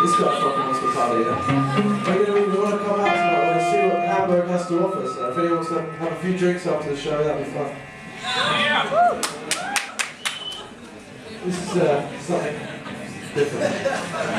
This guy fucking wants to party, yeah? But you know, we want to come out tonight, we want to see what Hamburg has to offer, so if anyone wants to have a few drinks after the show, that'd be fun. Yeah! This is uh, something different.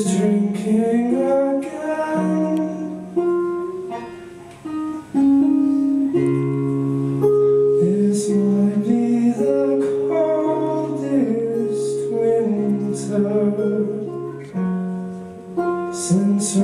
She's drinking again. This might be the coldest winter Since I